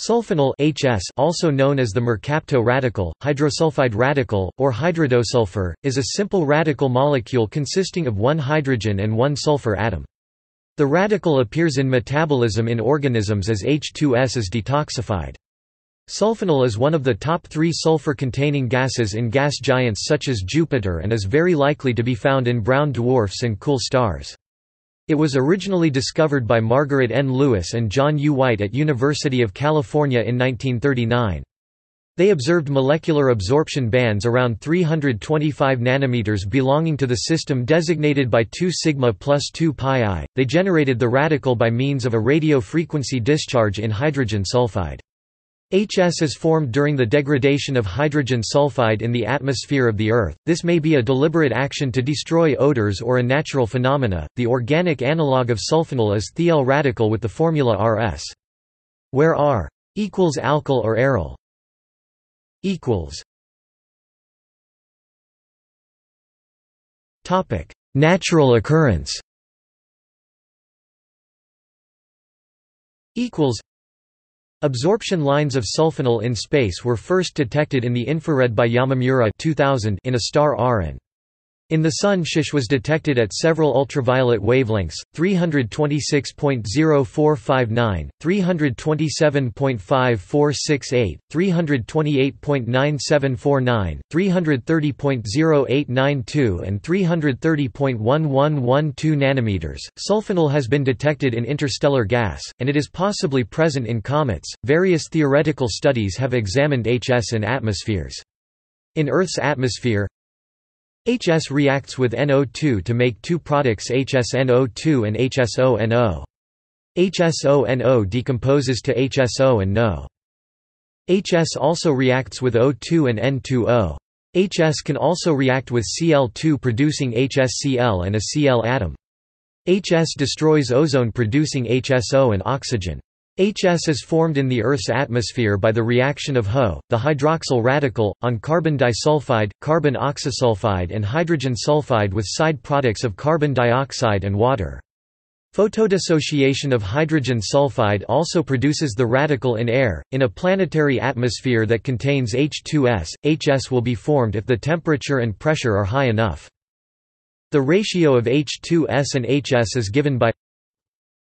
Sulfanyl HS also known as the mercapto radical, hydrosulfide radical, or hydridosulfur, is a simple radical molecule consisting of one hydrogen and one sulfur atom. The radical appears in metabolism in organisms as H2S is detoxified. Sulfanyl is one of the top three sulfur-containing gases in gas giants such as Jupiter and is very likely to be found in brown dwarfs and cool stars. It was originally discovered by Margaret N. Lewis and John U. White at University of California in 1939. They observed molecular absorption bands around 325 nanometers belonging to the system designated by 2 sigma plus 2 pi i. They generated the radical by means of a radio frequency discharge in hydrogen sulfide. HS is formed during the degradation of hydrogen sulfide in the atmosphere of the Earth. This may be a deliberate action to destroy odors or a natural phenomena. The organic analog of sulfanyl is thiol radical with the formula Rs. Where R equals alkyl or aryl equals Topic: Natural occurrence equals Absorption lines of sulfanyl in space were first detected in the infrared by Yamamura 2000 in a star Aran. In the Sun SHISH was detected at several ultraviolet wavelengths, 326.0459, 327.5468, 328.9749, 330.0892 and 330.1112 nanometers. Sulfanyl has been detected in interstellar gas, and it is possibly present in comets. Various theoretical studies have examined HS in atmospheres. In Earth's atmosphere, HS reacts with NO2 to make two products HSNO2 and HSONO. HSONO decomposes to HSO and NO. HS also reacts with O2 and N2O. HS can also react with Cl2 producing HSCl and a Cl atom. HS destroys ozone producing HSO and oxygen. HS is formed in the Earth's atmosphere by the reaction of HO, the hydroxyl radical, on carbon disulfide, carbon oxysulfide and hydrogen sulfide with side products of carbon dioxide and water. Photodissociation of hydrogen sulfide also produces the radical in air. In a planetary atmosphere that contains H2S, HS will be formed if the temperature and pressure are high enough. The ratio of H2S and HS is given by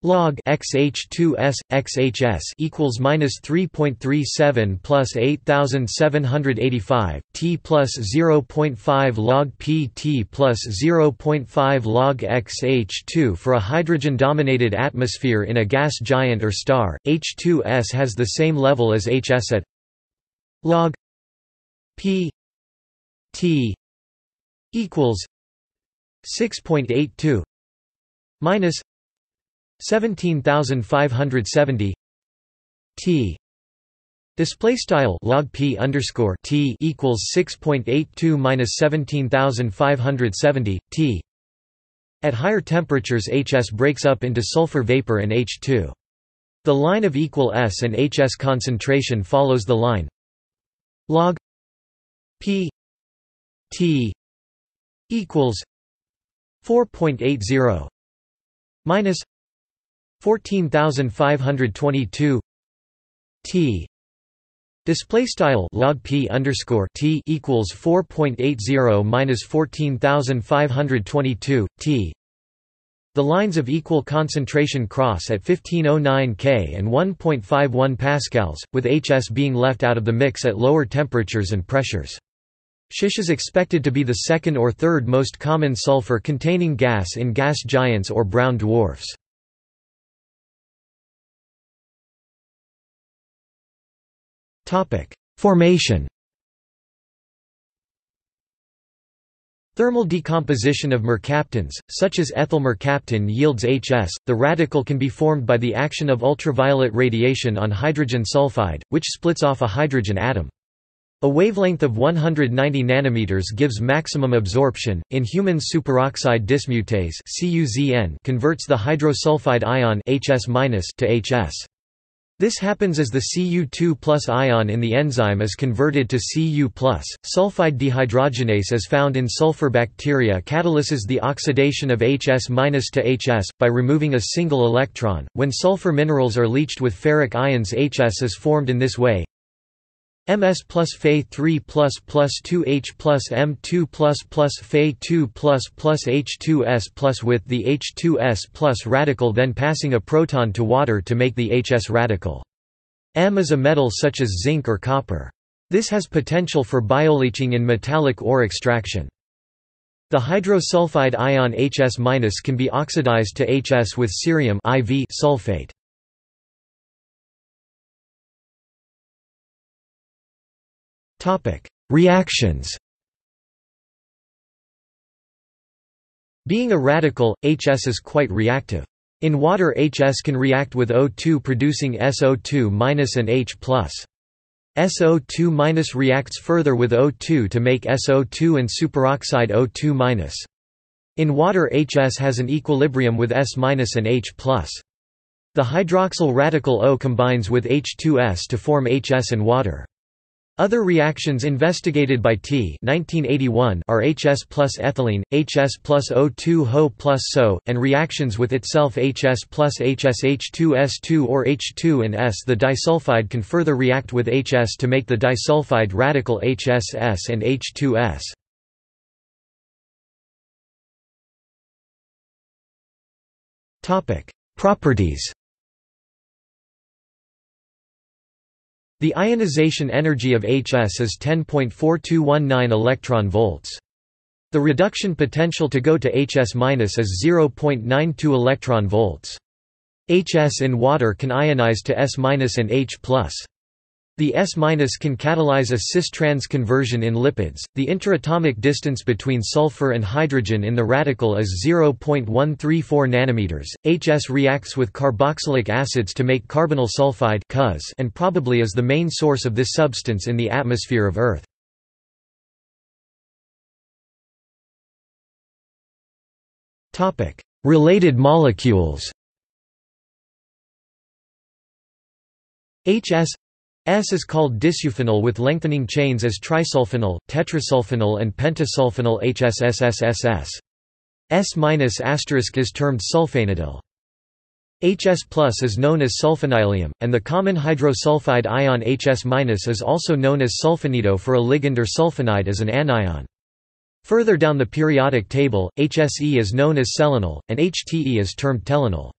log xh2s xhs equals minus 3.37 plus 8785 t plus 0.5 log pt plus 0.5 log xh2 for a hydrogen dominated atmosphere in a gas giant or star. H2s has the same level as hs at log p t equals 6.82 minus 17570 t Display style log p underscore t equals 6.82 minus 17570 t. At higher temperatures HS breaks up into sulfur vapor and H2. The line of equal S and HS concentration follows the line log p t equals 4.80 minus 14522 t Display style log p underscore t equals 4.80 minus 14522 t. The lines of equal concentration cross at 1509 K and 1.51 pascals, with HS being left out of the mix at lower temperatures and pressures. Shish is expected to be the second or third most common sulfur-containing gas in gas giants or brown dwarfs. Formation Thermal decomposition of mercaptans, such as ethyl mercaptan yields HS. The radical can be formed by the action of ultraviolet radiation on hydrogen sulfide, which splits off a hydrogen atom. A wavelength of 190 nanometers gives maximum absorption. In humans, superoxide dismutase (CuZn) converts the hydrosulfide ion HS- to HS. This happens as the Cu2 plus ion in the enzyme is converted to Cu+. Sulfide dehydrogenase as found in sulfur bacteria catalyses the oxidation of HS- to HS, by removing a single electron. When sulfur minerals are leached with ferric ions HS is formed in this way. MS plus Fe 3 plus plus 2H plus M2 plus plus Fe 2 plus plus H2S plus with the H2S plus radical then passing a proton to water to make the HS radical. M is a metal such as zinc or copper. This has potential for bioleaching in metallic ore extraction. The hydrosulfide ion HS- can be oxidized to HS with cerium IV sulfate. Reactions Being a radical, HS is quite reactive. In water HS can react with O2 producing SO2- and H+. SO2- reacts further with O2 to make SO2 and superoxide O2-. In water HS has an equilibrium with S- and H+. The hydroxyl radical O combines with H2S to form HS in water. Other reactions investigated by T 1981 are HS plus ethylene, HS plus O2 HO plus SO, and reactions with itself HS plus HSH2S2 or H2 and S. The disulfide can further react with HS to make the disulfide radical HSS and H2S. Properties The ionization energy of HS is 10.4219 electron volts. The reduction potential to go to HS- is 0.92 electron volts. HS in water can ionize to S- and H+. The S- can catalyze a cis-trans conversion in lipids. The interatomic distance between sulfur and hydrogen in the radical is 0.134 nanometers. HS reacts with carboxylic acids to make carbonyl sulfide and probably is the main source of this substance in the atmosphere of Earth. Topic: Related molecules. HS is called disulfanyl with lengthening chains as trisulfanyl, tetrasulfanyl and pentasulfanyl HSSSSS. S- is termed sulfanidyl. HS plus is known as sulfanylium, and the common hydrosulfide ion HS- is also known as sulfanido for a ligand or sulfanide as an anion. Further down the periodic table, HSE is known as selenol, and HTE is termed tellanyl.